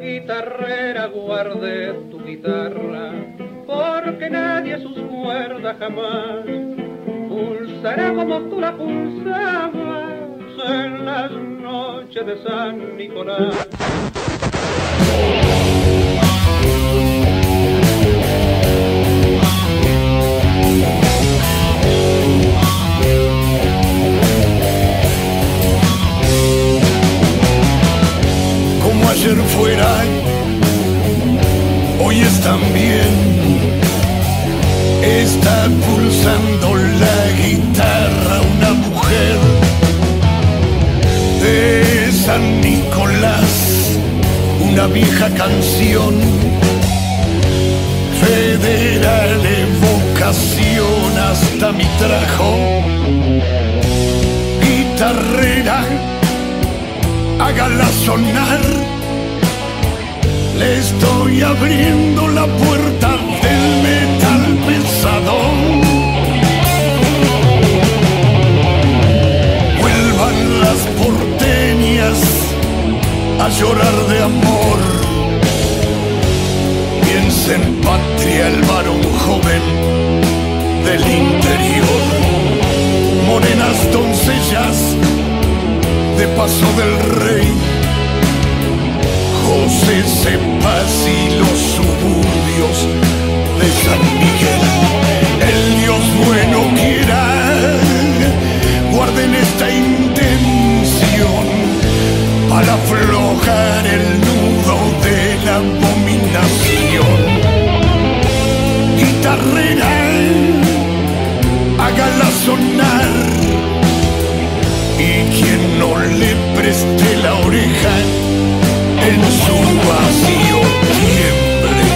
Guitarrera, guarde tu guitarra, porque nadie sus cuerdas jamás pulsará como tú la pulsabas en las noches de San Nicolás. Ayer fuera, hoy es también. Está pulsando la guitarra una mujer de San Nicolás, una vieja canción federal evocación hasta mi trajo. Guitarrera hágala sonar estoy abriendo la puerta del metal pesado vuelvan las porteñas a llorar de amor piensa en patria el varón joven del interior. Morenas doncellas de paso del rey. José Cepas y los suburbios de San Miguel. El Dios bueno quiera, guarden esta intención para aflojar el nudo de la abominación. Guitarrera, hágala sonar y quien no le preste la oreja su vacío tiembre.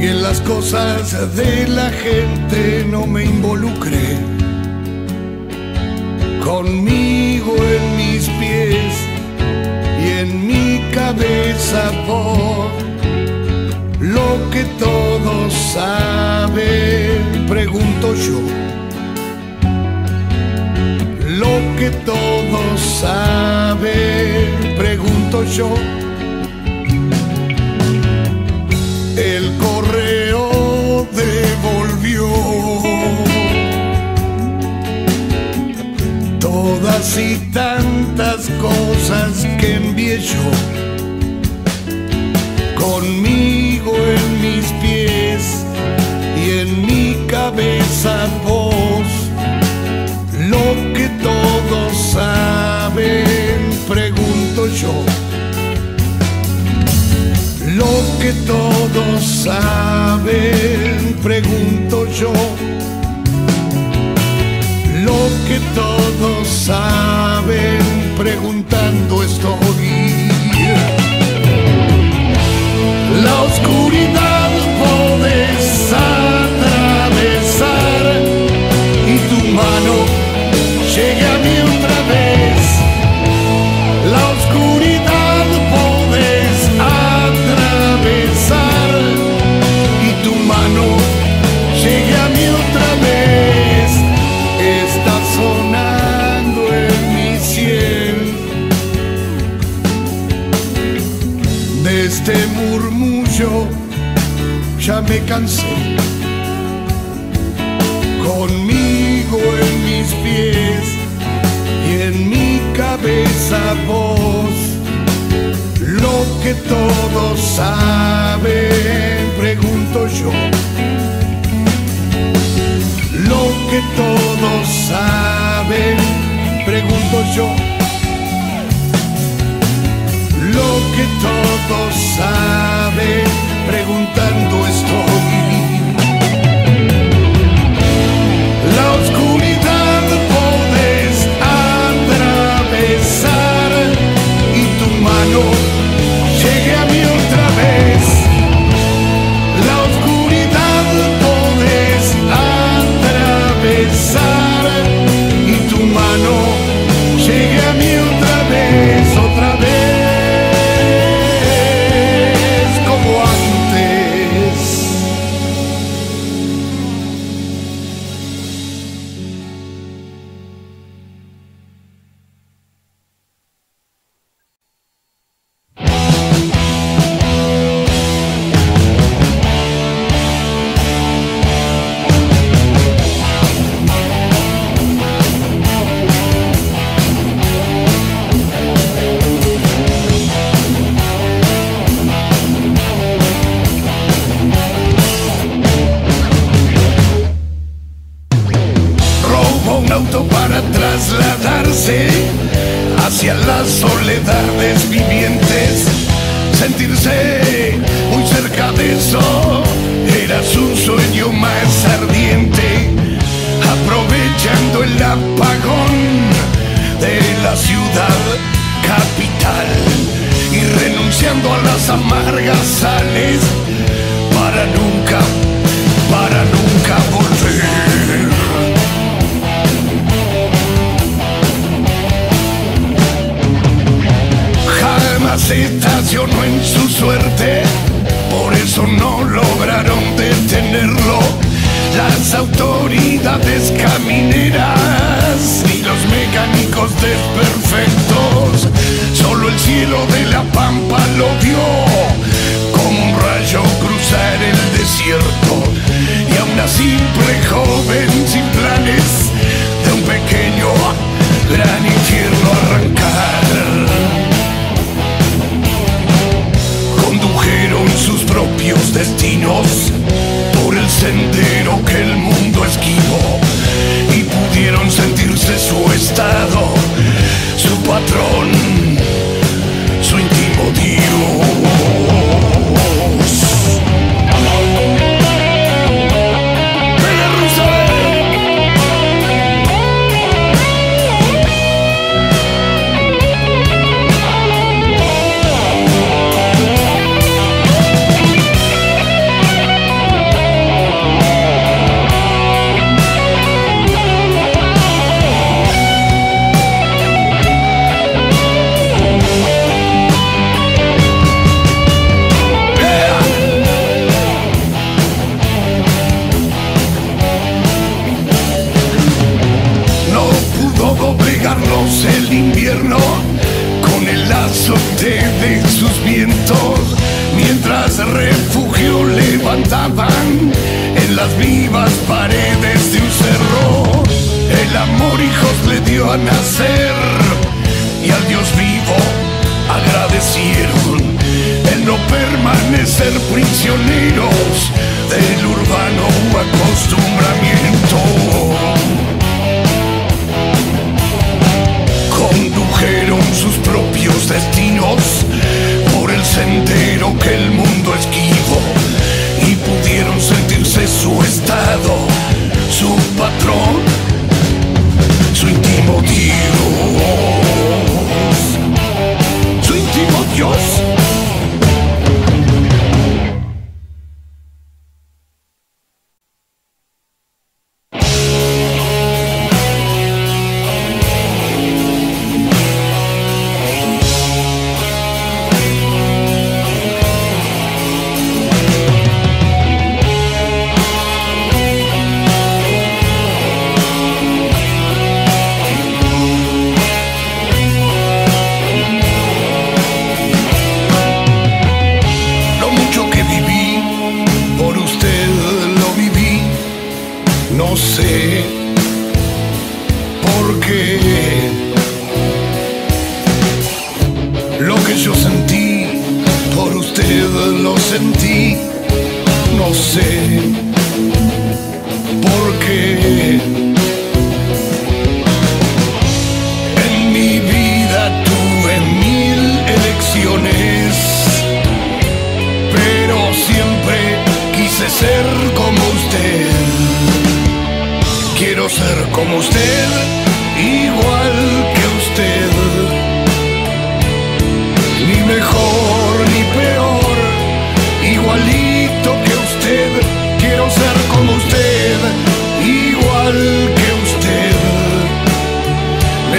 y en las cosas de la gente no me involucré. Conmigo en mis pies y en mi cabeza por lo que todos saben, pregunto yo. Lo que todos saben, pregunto yo. todas y tantas cosas que envié yo. Conmigo en mis pies y en mi cabeza vos. Lo que todos saben pregunto yo. Lo que todos saben pregunto yo. Lo que todos saben, preguntando esto estoy. La oscuridad poder.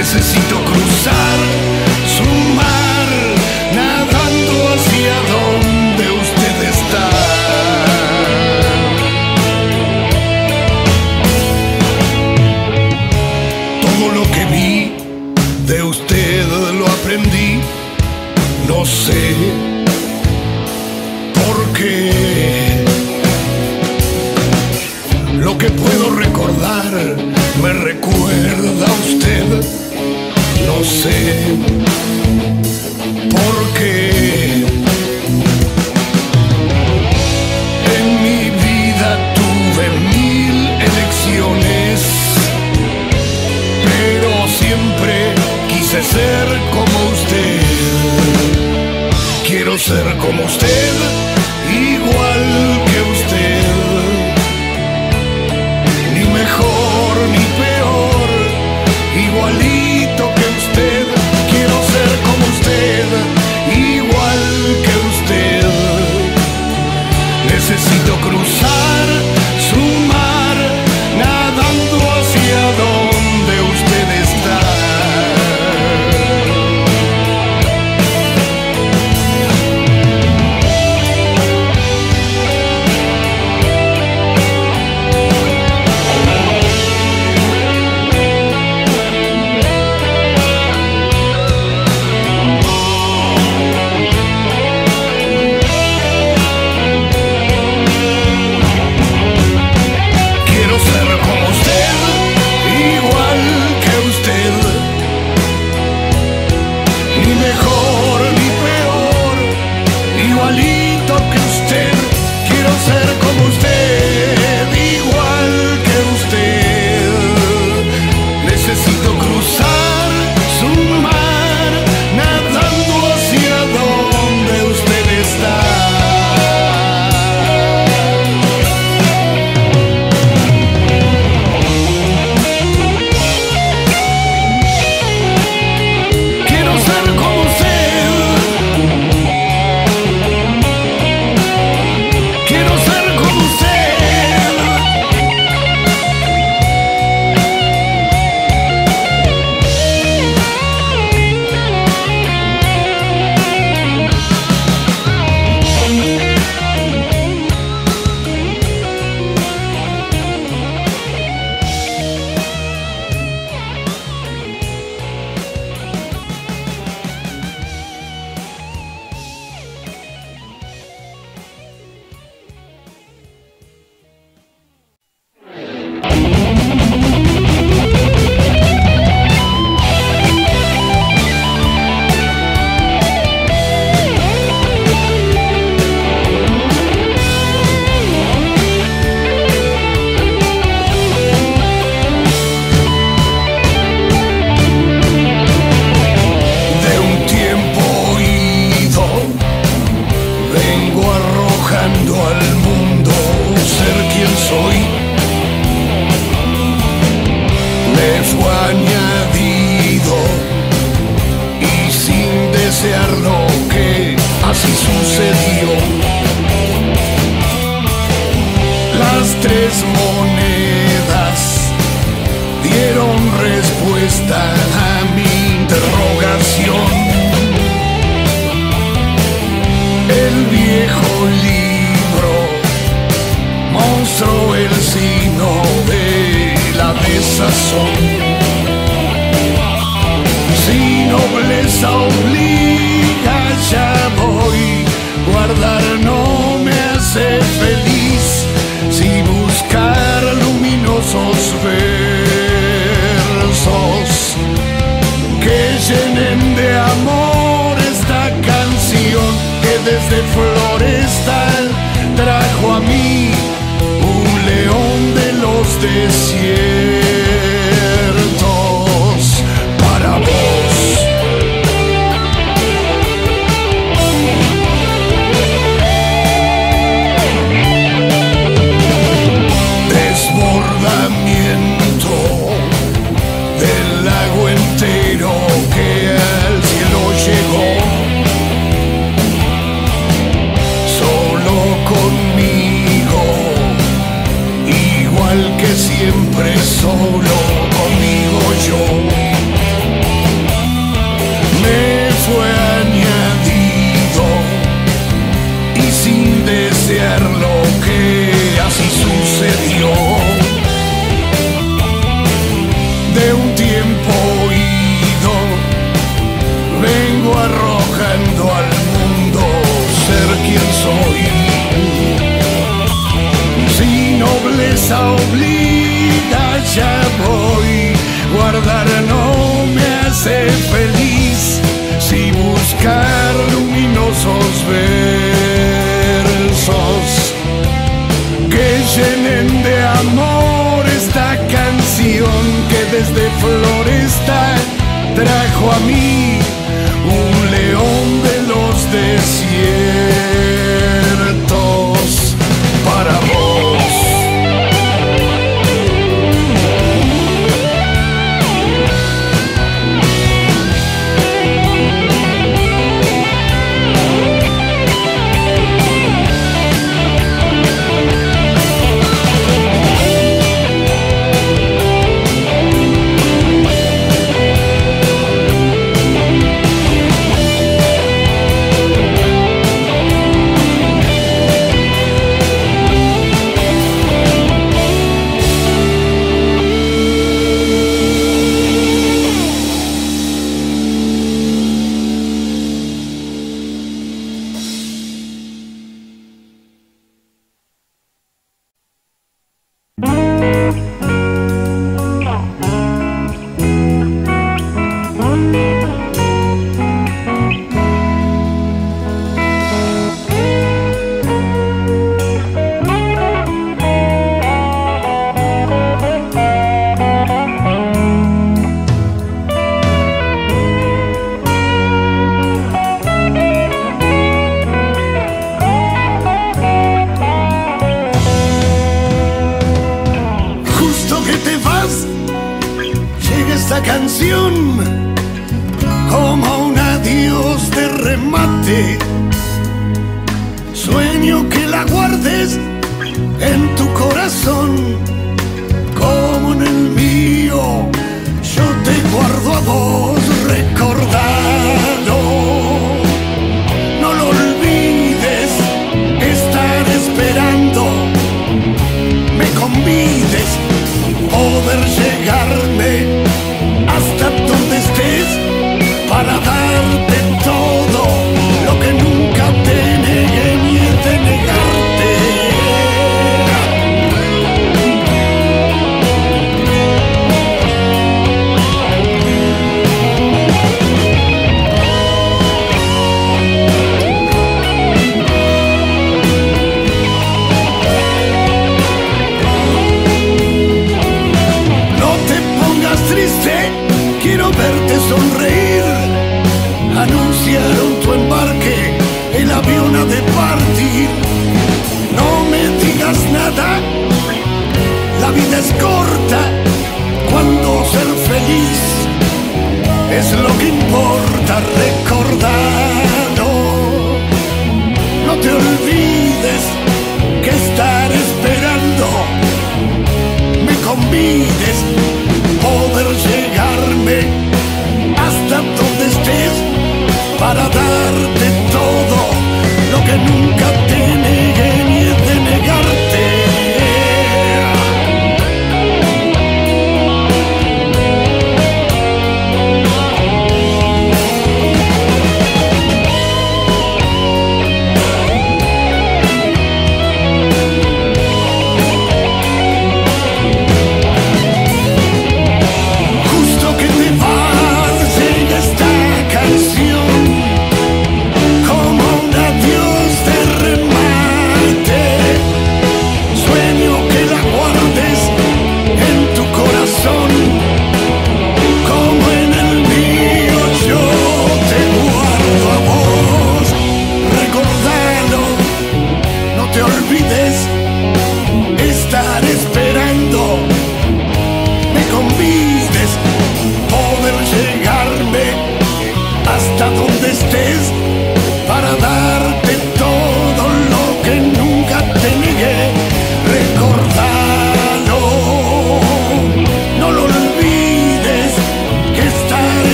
Necesito cruzar coração.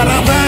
Araba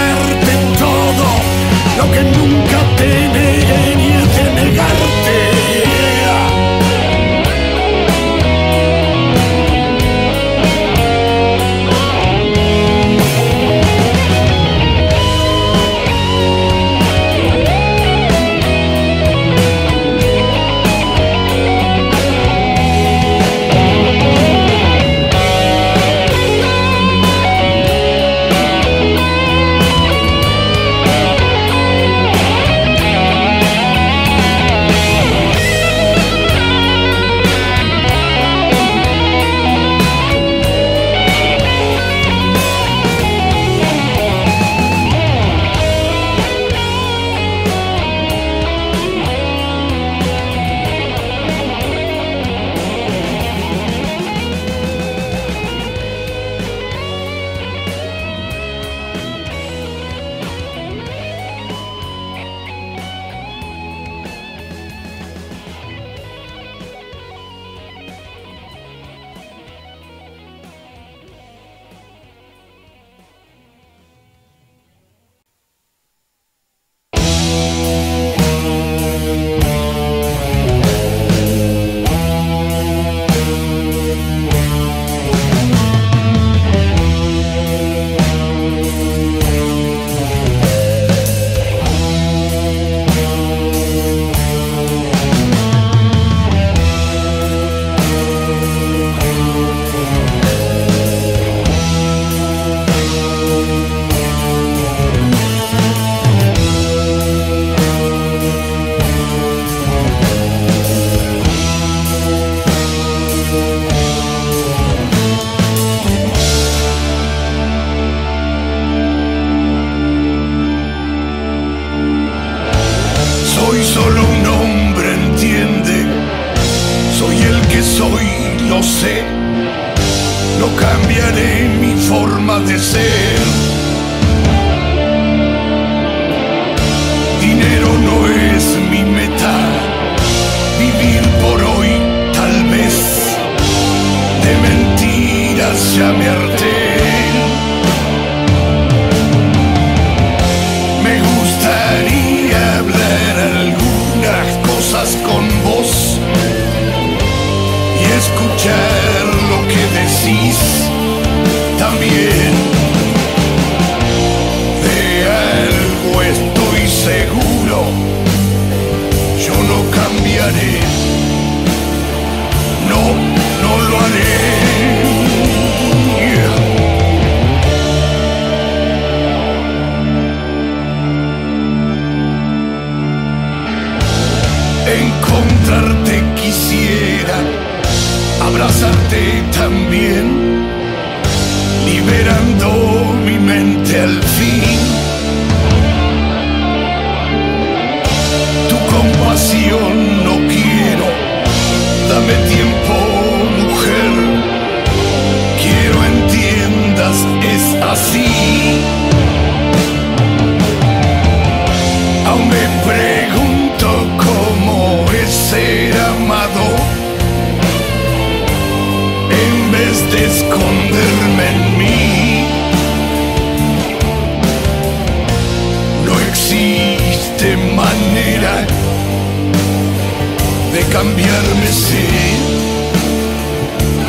cambiarme, sí.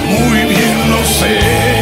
Muy bien lo sé.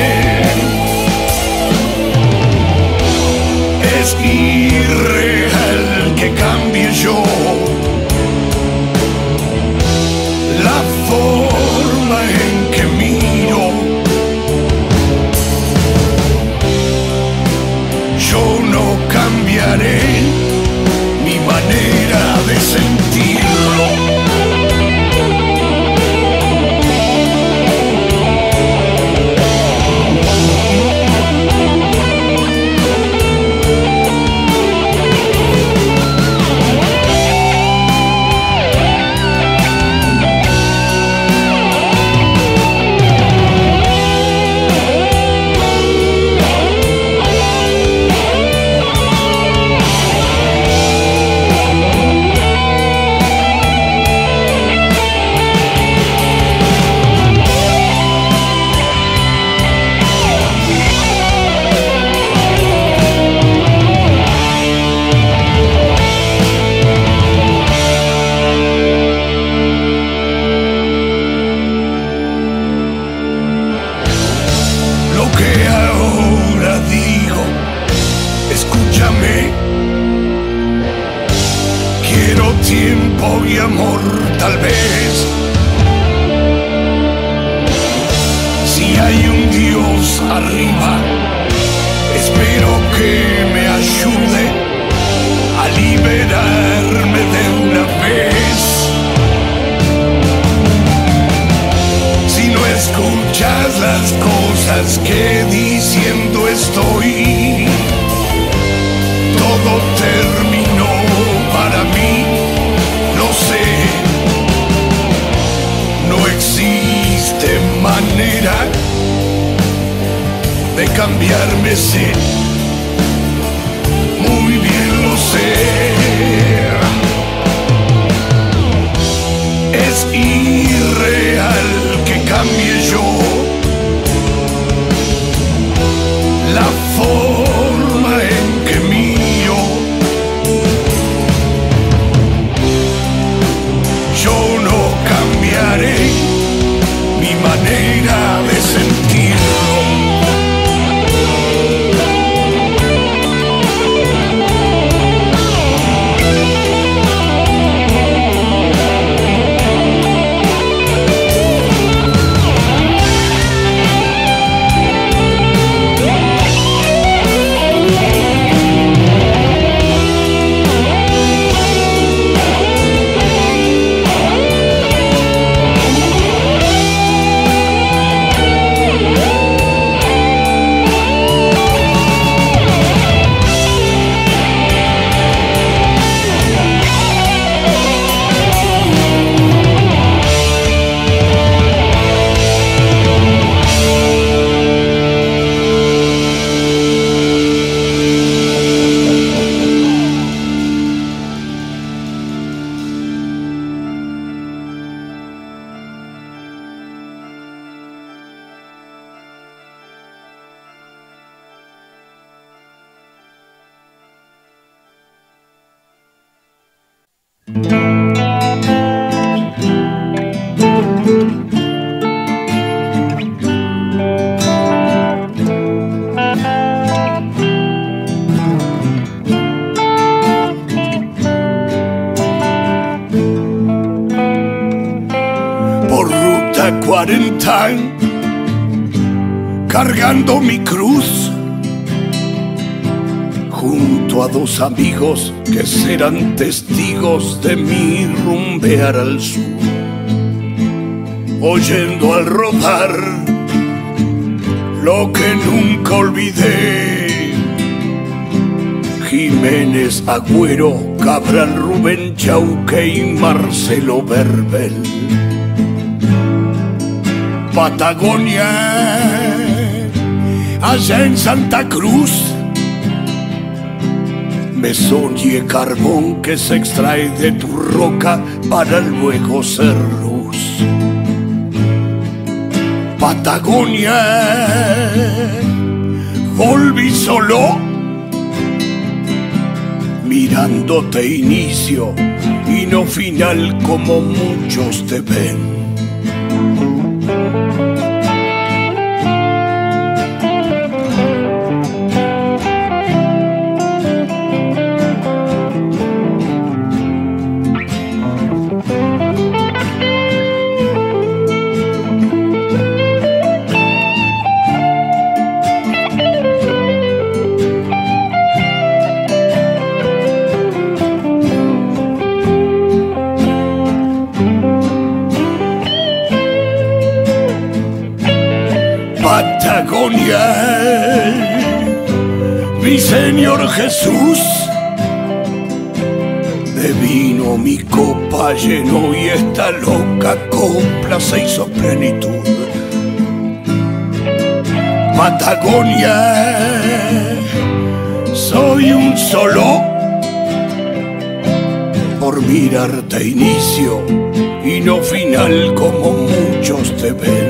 40, cargando mi cruz, junto a dos amigos que serán testigos de mi rumbear al sur, oyendo al rodar lo que nunca olvidé. Jiménez Agüero, Cabral Rubén Chauque y Marcelo Verbel. Patagonia, allá en Santa Cruz, mesón y carbón que se extrae de tu roca para luego ser luz. Patagonia, volví solo mirándote inicio y no final como muchos te ven. Jesús, de vino mi copa llenó y esta loca copla se hizo plenitud. Patagonia, soy un solo por mirarte inicio y no final como muchos te ven.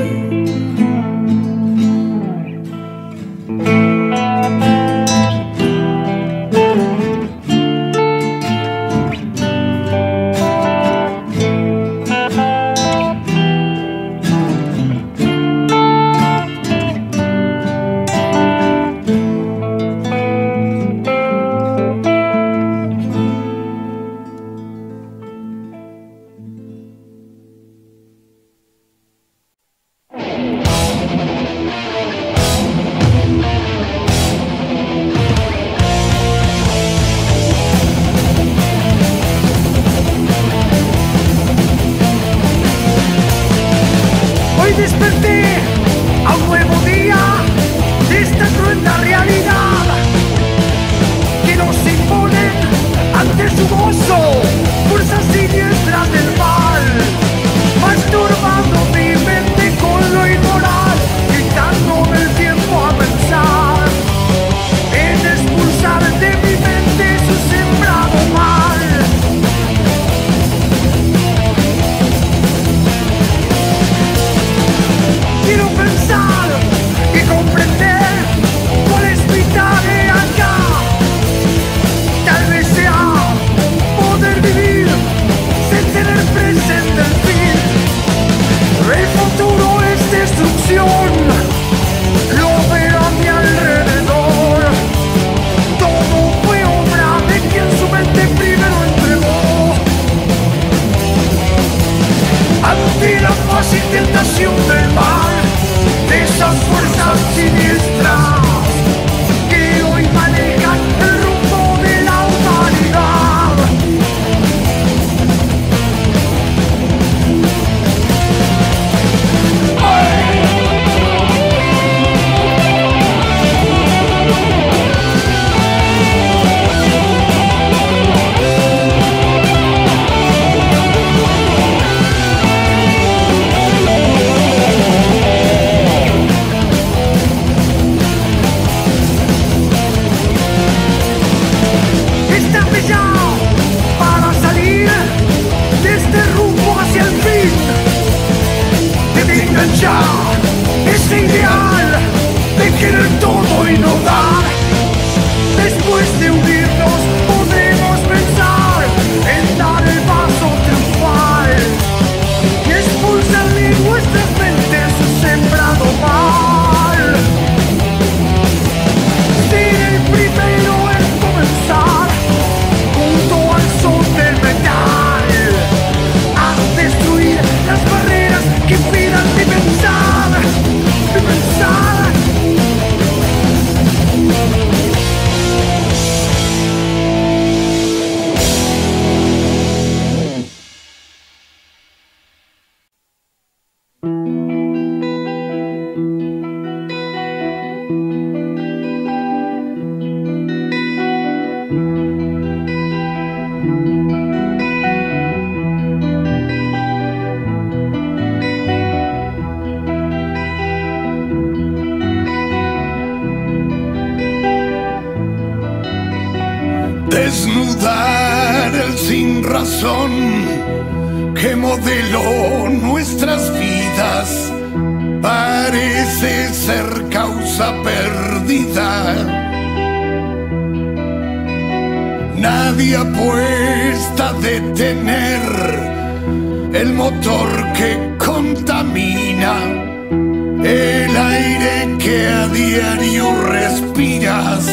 Diario respiras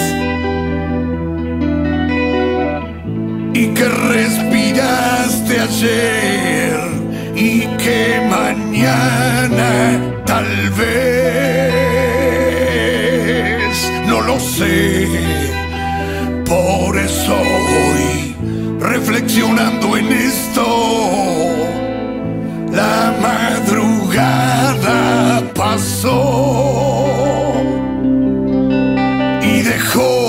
y que respiraste ayer y que mañana tal vez no lo sé. Por eso hoy reflexionando en esto la madrugada pasó. cool.